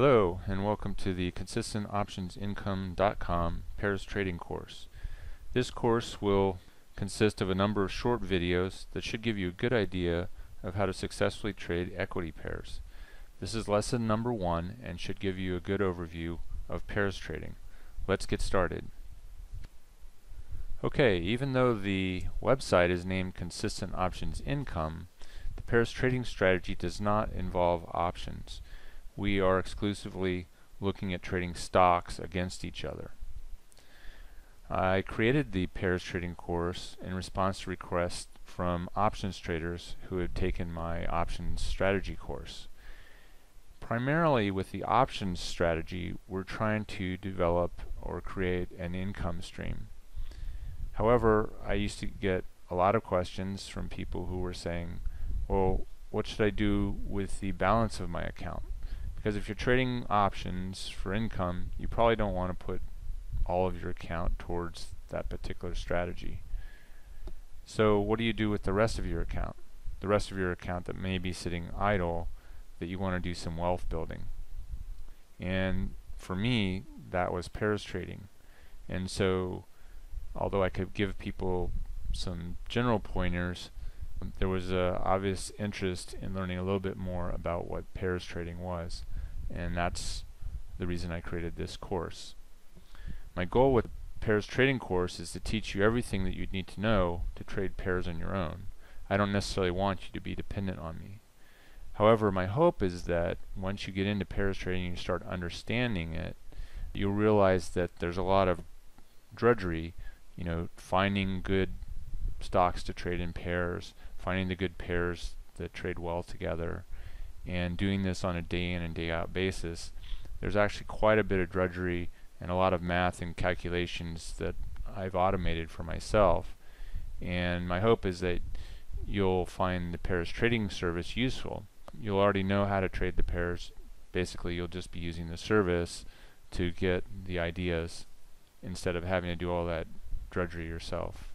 Hello and welcome to the ConsistentOptionsIncome.com pairs trading course. This course will consist of a number of short videos that should give you a good idea of how to successfully trade equity pairs. This is lesson number one and should give you a good overview of pairs trading. Let's get started. Okay, even though the website is named Consistent Options Income, the pairs trading strategy does not involve options we are exclusively looking at trading stocks against each other. I created the pairs trading course in response to requests from options traders who had taken my options strategy course. Primarily with the options strategy, we're trying to develop or create an income stream. However, I used to get a lot of questions from people who were saying, well, what should I do with the balance of my account? Because if you're trading options for income, you probably don't want to put all of your account towards that particular strategy. So what do you do with the rest of your account? The rest of your account that may be sitting idle that you want to do some wealth building. And for me, that was pairs trading. And so although I could give people some general pointers, there was a obvious interest in learning a little bit more about what pairs trading was and that's the reason I created this course. My goal with the pairs trading course is to teach you everything that you'd need to know to trade pairs on your own. I don't necessarily want you to be dependent on me. However, my hope is that once you get into pairs trading and you start understanding it, you'll realize that there's a lot of drudgery, you know, finding good stocks to trade in pairs, finding the good pairs that trade well together, and doing this on a day in and day out basis, there's actually quite a bit of drudgery and a lot of math and calculations that I've automated for myself. And my hope is that you'll find the pairs trading service useful. You'll already know how to trade the pairs. Basically, you'll just be using the service to get the ideas instead of having to do all that drudgery yourself.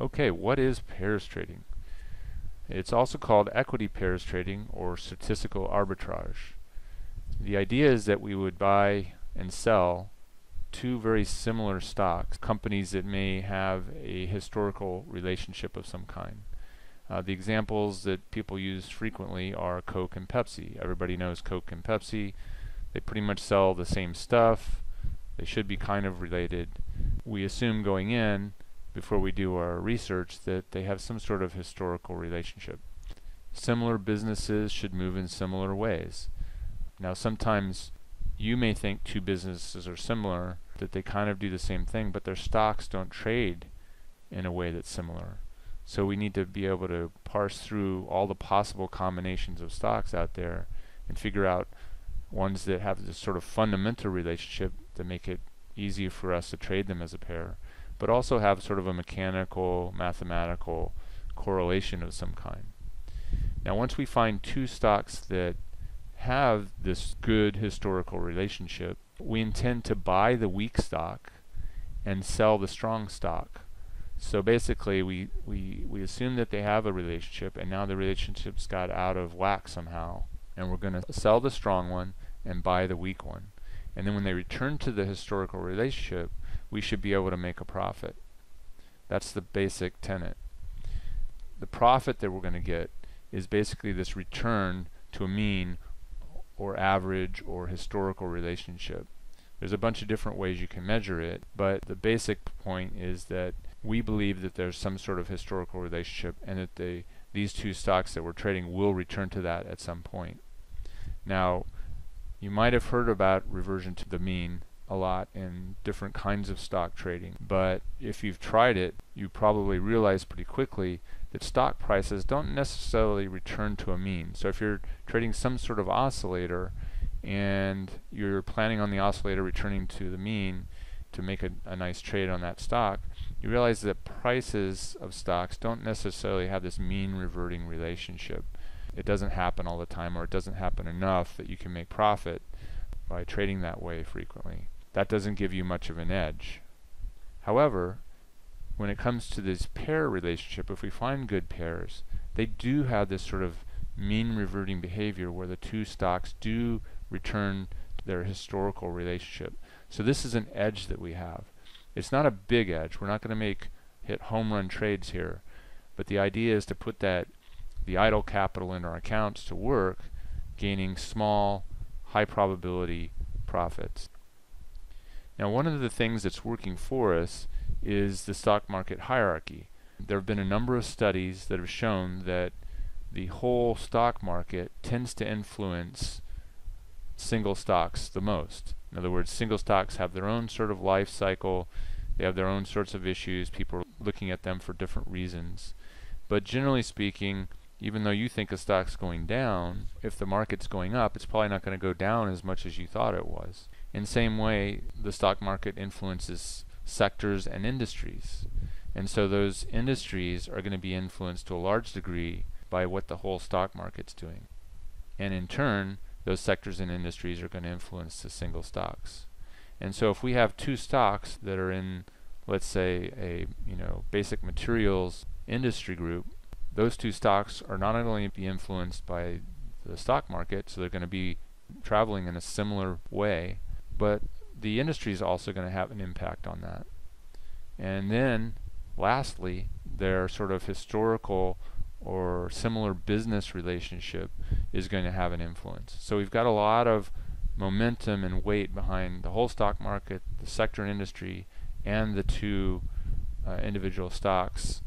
Okay, what is pairs trading? It's also called equity pairs trading or statistical arbitrage. The idea is that we would buy and sell two very similar stocks, companies that may have a historical relationship of some kind. Uh, the examples that people use frequently are Coke and Pepsi. Everybody knows Coke and Pepsi. They pretty much sell the same stuff. They should be kind of related. We assume going in before we do our research that they have some sort of historical relationship. Similar businesses should move in similar ways. Now sometimes you may think two businesses are similar, that they kind of do the same thing, but their stocks don't trade in a way that's similar. So we need to be able to parse through all the possible combinations of stocks out there and figure out ones that have this sort of fundamental relationship that make it easier for us to trade them as a pair but also have sort of a mechanical, mathematical correlation of some kind. Now once we find two stocks that have this good historical relationship, we intend to buy the weak stock and sell the strong stock. So basically we, we, we assume that they have a relationship and now the relationship's got out of whack somehow and we're going to sell the strong one and buy the weak one. And then when they return to the historical relationship, we should be able to make a profit. That's the basic tenet. The profit that we're going to get is basically this return to a mean or average or historical relationship. There's a bunch of different ways you can measure it, but the basic point is that we believe that there's some sort of historical relationship and that they, these two stocks that we're trading will return to that at some point. Now, you might have heard about reversion to the mean a lot in different kinds of stock trading. But if you've tried it, you probably realize pretty quickly that stock prices don't necessarily return to a mean. So if you're trading some sort of oscillator and you're planning on the oscillator returning to the mean to make a, a nice trade on that stock, you realize that prices of stocks don't necessarily have this mean reverting relationship. It doesn't happen all the time or it doesn't happen enough that you can make profit by trading that way frequently that doesn't give you much of an edge. However, when it comes to this pair relationship, if we find good pairs, they do have this sort of mean reverting behavior where the two stocks do return to their historical relationship. So this is an edge that we have. It's not a big edge. We're not going to make hit home run trades here. But the idea is to put that the idle capital in our accounts to work, gaining small, high probability profits. Now one of the things that's working for us is the stock market hierarchy. There have been a number of studies that have shown that the whole stock market tends to influence single stocks the most. In other words, single stocks have their own sort of life cycle, they have their own sorts of issues, people are looking at them for different reasons. But generally speaking, even though you think a stock's going down, if the market's going up, it's probably not going to go down as much as you thought it was. In the same way, the stock market influences sectors and industries. And so those industries are going to be influenced to a large degree by what the whole stock market's doing. And in turn, those sectors and industries are going to influence the single stocks. And so if we have two stocks that are in, let's say, a you know basic materials industry group, those two stocks are not only be influenced by the stock market, so they're going to be traveling in a similar way, but the industry is also going to have an impact on that. And then, lastly, their sort of historical or similar business relationship is going to have an influence. So we've got a lot of momentum and weight behind the whole stock market, the sector and industry, and the two uh, individual stocks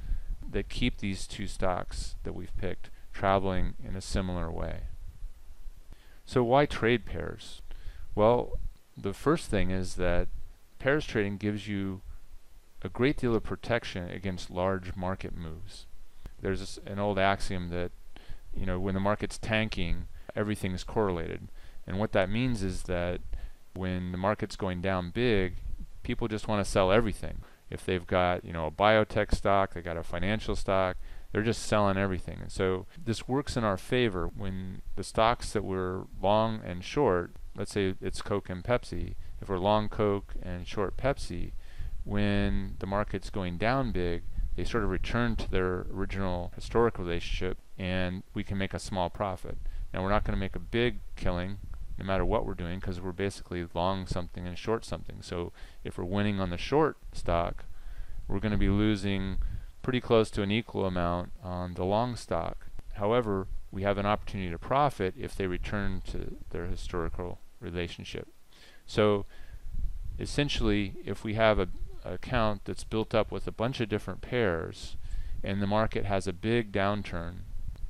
that keep these two stocks that we've picked traveling in a similar way. So why trade pairs? Well, the first thing is that pairs trading gives you a great deal of protection against large market moves. There's an old axiom that you know when the market's tanking, everything's correlated. And what that means is that when the market's going down big, people just want to sell everything if they've got you know a biotech stock, they got a financial stock, they're just selling everything. And so this works in our favor when the stocks that we're long and short, let's say it's Coke and Pepsi, if we're long Coke and short Pepsi, when the market's going down big, they sort of return to their original historic relationship and we can make a small profit. Now we're not going to make a big killing no matter what we're doing because we're basically long something and short something. So if we're winning on the short stock, we're going to be losing pretty close to an equal amount on the long stock. However, we have an opportunity to profit if they return to their historical relationship. So essentially, if we have a account that's built up with a bunch of different pairs and the market has a big downturn,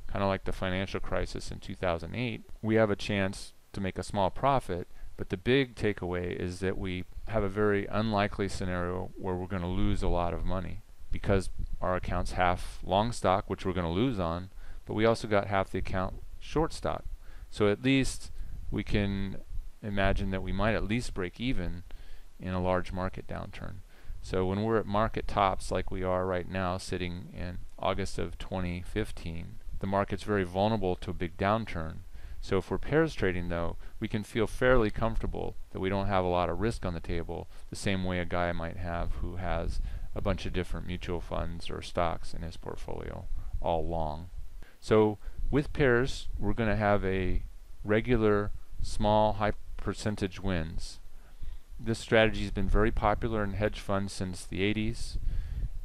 kind of like the financial crisis in 2008, we have a chance to make a small profit. But the big takeaway is that we have a very unlikely scenario where we're going to lose a lot of money because our account's have long stock, which we're going to lose on, but we also got half the account short stock. So at least we can imagine that we might at least break even in a large market downturn. So when we're at market tops like we are right now sitting in August of 2015, the market's very vulnerable to a big downturn. So if we're pairs trading though, we can feel fairly comfortable that we don't have a lot of risk on the table, the same way a guy might have who has a bunch of different mutual funds or stocks in his portfolio, all long. So with pairs, we're going to have a regular, small, high percentage wins. This strategy has been very popular in hedge funds since the 80s,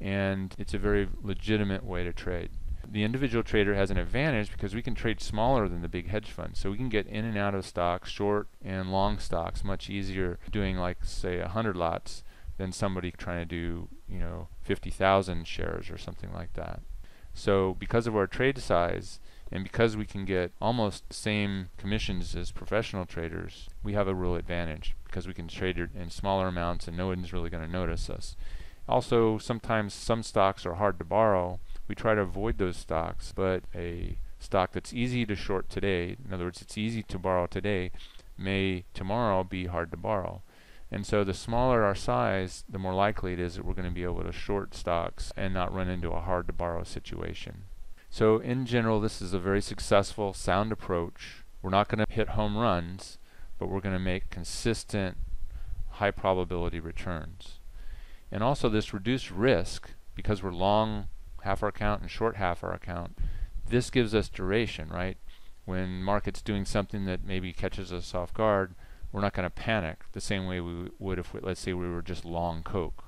and it's a very legitimate way to trade the individual trader has an advantage because we can trade smaller than the big hedge funds. So we can get in and out of stocks, short and long stocks, much easier doing like say 100 lots than somebody trying to do, you know, 50,000 shares or something like that. So because of our trade size and because we can get almost the same commissions as professional traders, we have a real advantage because we can trade in smaller amounts and no one's really going to notice us. Also, sometimes some stocks are hard to borrow we try to avoid those stocks, but a stock that's easy to short today, in other words, it's easy to borrow today, may tomorrow be hard to borrow. And so the smaller our size, the more likely it is that we're going to be able to short stocks and not run into a hard to borrow situation. So in general, this is a very successful, sound approach. We're not going to hit home runs, but we're going to make consistent, high probability returns. And also this reduced risk, because we're long half our account and short half our account. This gives us duration, right? when market's doing something that maybe catches us off guard, we're not going to panic the same way we would if, we, let's say, we were just long Coke.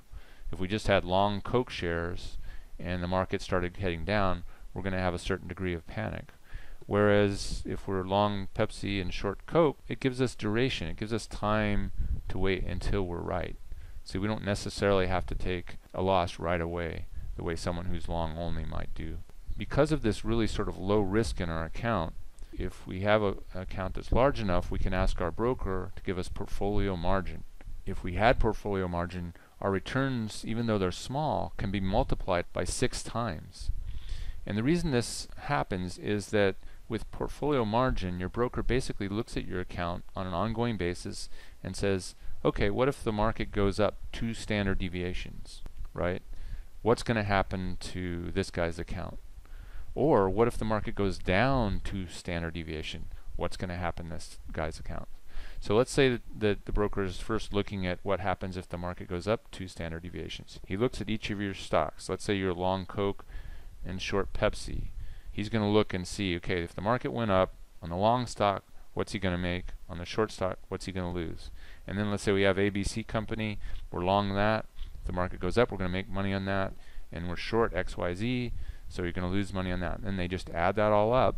If we just had long Coke shares and the market started heading down, we're going to have a certain degree of panic. Whereas if we're long Pepsi and short Coke, it gives us duration. It gives us time to wait until we're right. So we don't necessarily have to take a loss right away the way someone who's long only might do. Because of this really sort of low risk in our account, if we have a, an account that's large enough, we can ask our broker to give us portfolio margin. If we had portfolio margin, our returns, even though they're small, can be multiplied by six times. And the reason this happens is that with portfolio margin, your broker basically looks at your account on an ongoing basis and says, okay, what if the market goes up two standard deviations, right? What's going to happen to this guy's account? Or what if the market goes down two standard deviation? What's going to happen to this guy's account? So let's say that, that the broker is first looking at what happens if the market goes up two standard deviations. He looks at each of your stocks. Let's say you're long Coke and short Pepsi. He's going to look and see, okay, if the market went up on the long stock, what's he going to make? On the short stock, what's he going to lose? And then let's say we have ABC company, we're long that. If the market goes up, we're going to make money on that. And we're short XYZ, so you're going to lose money on that. And they just add that all up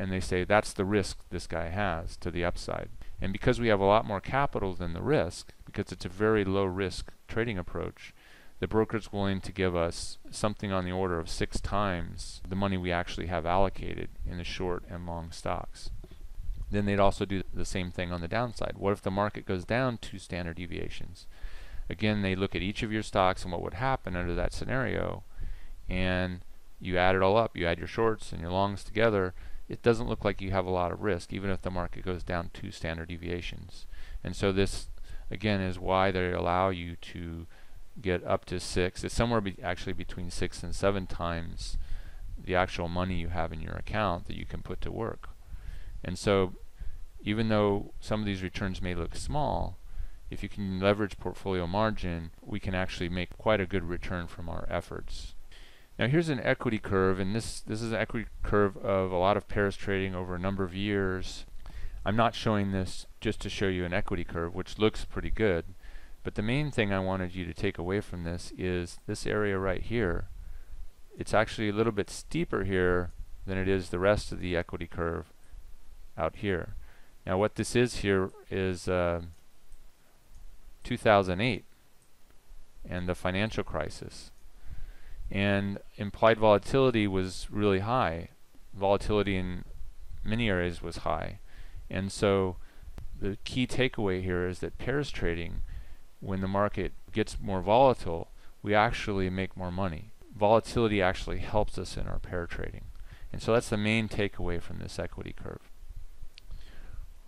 and they say that's the risk this guy has to the upside. And because we have a lot more capital than the risk, because it's a very low risk trading approach, the broker's willing to give us something on the order of six times the money we actually have allocated in the short and long stocks. Then they'd also do the same thing on the downside. What if the market goes down two standard deviations? Again, they look at each of your stocks and what would happen under that scenario, and you add it all up. You add your shorts and your longs together. It doesn't look like you have a lot of risk, even if the market goes down two standard deviations. And so this, again, is why they allow you to get up to six. It's somewhere be actually between six and seven times the actual money you have in your account that you can put to work. And so even though some of these returns may look small, if you can leverage portfolio margin, we can actually make quite a good return from our efforts. Now here's an equity curve, and this, this is an equity curve of a lot of pairs trading over a number of years. I'm not showing this just to show you an equity curve, which looks pretty good, but the main thing I wanted you to take away from this is this area right here. It's actually a little bit steeper here than it is the rest of the equity curve out here. Now what this is here is uh, 2008 and the financial crisis. And implied volatility was really high. Volatility in many areas was high. And so the key takeaway here is that pairs trading, when the market gets more volatile, we actually make more money. Volatility actually helps us in our pair trading. And so that's the main takeaway from this equity curve.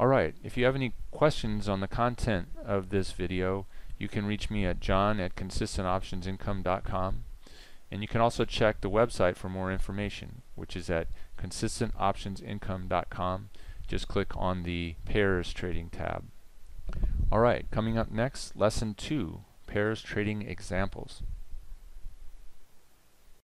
Alright, if you have any questions on the content of this video, you can reach me at john at consistentoptionsincome.com. And you can also check the website for more information, which is at consistentoptionsincome.com. Just click on the Pairs Trading tab. Alright, coming up next, Lesson 2, Pairs Trading Examples.